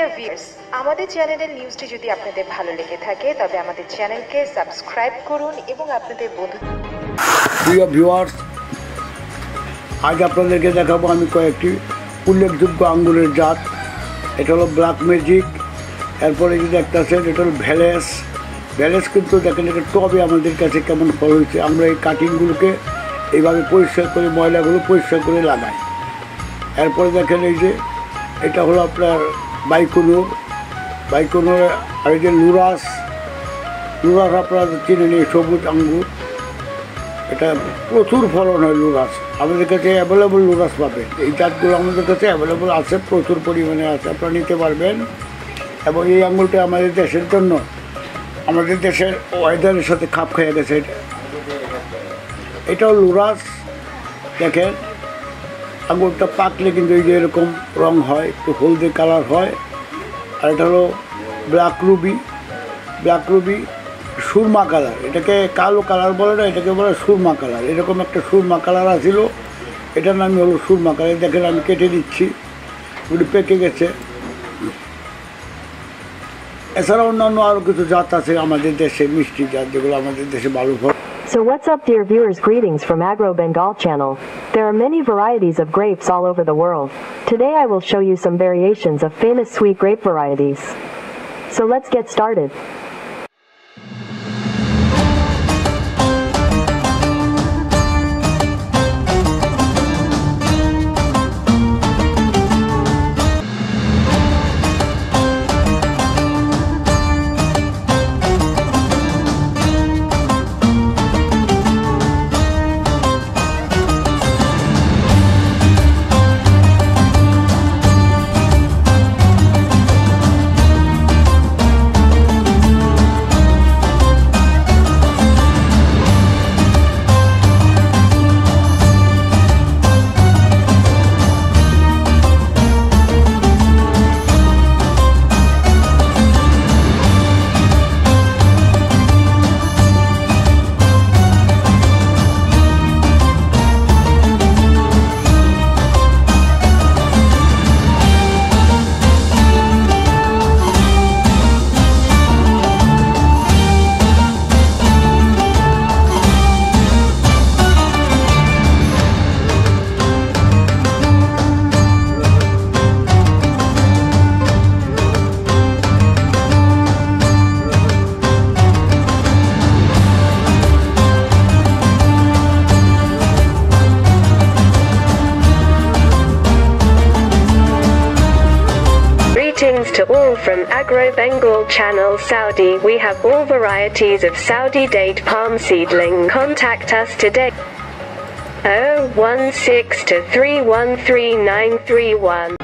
Dear viewers আমাদের চ্যানেলের নিউজটি যদি আপনাদের ভালো লেগে থাকে, তবে আমাদের চ্যানেলকে সাবস্ক্রাইব করুন এবং আপনাদের বন্ধু প্রিয় ভিউয়ার্স আজ আপনাদেরকে দেখাবো আমি কয়েকটি উল্লেখযোগ্য আঙ্গুরের জাত। এটা হলো ব্ল্যাক ম্যাজিক এরপরে একটা আছে এটা হলো ভ্যালেস ভ্যালেস কিন্তু দেখেন, এটা টবে আমাদের কাছে কেমন ফল হয়েছে। আমরা এই কাটিংগুলোকে এইভাবে পরিষ্কার করে, ময়লাগুলো পরিষ্কার করে লাগাই। এরপরে দেখেন এই যে, এটা হলো আপনার বাইকুনুর বাইকুনুর আর যে লুরাস লুরাস আপনারা চিনেন সবুজ আঙ্গুর, এটা প্রচুর ফলন হয় লুরাস। আমাদের কাছে অ্যাভেলেবল লুরাস পাবেন। এই জাতগুলো আমাদের কাছে অ্যাভেলেবল আছে, প্রচুর পরিমাণে আছে, আপনারা নিতে পারবেন। এবং এই আঙুলটা আমাদের দেশের জন্য, আমাদের দেশের ওয়েদারের সাথে খাপ খেয়ে গেছে এটা। এটাও লুরাস, দেখেন। আঙুরটা পাকলে কিন্তু এই যে এরকম রং হয়, একটু হলদে কালার হয়। আর এটা হলো ব্ল্যাক রুবি ব্ল্যাক রুবি সুরমা কালার এটাকে কালো কালার বলে না, এটাকে বলে সুরমা কালার এরকম একটা সুরমা কালার আছিল। এটার নামই হলো সুরমা কালার দেখেন, আমি কেটে দিচ্ছি। ওটি পেকে গেছে। এছাড়া অন্যান্য আরও কিছু জাত আছে আমাদের দেশে, মিষ্টি জাত, যেগুলো আমাদের দেশে ভালো ফল। So what's up dear viewers greetings from Agro Bengal channel. There are many varieties of grapes all over the world. Today I will show you some variations of famous sweet grape varieties. So let's get started. Greetings to all from Agro Bengal Channel Saudi. We have all varieties of Saudi date palm seedling. Contact us today. 016 to 313931.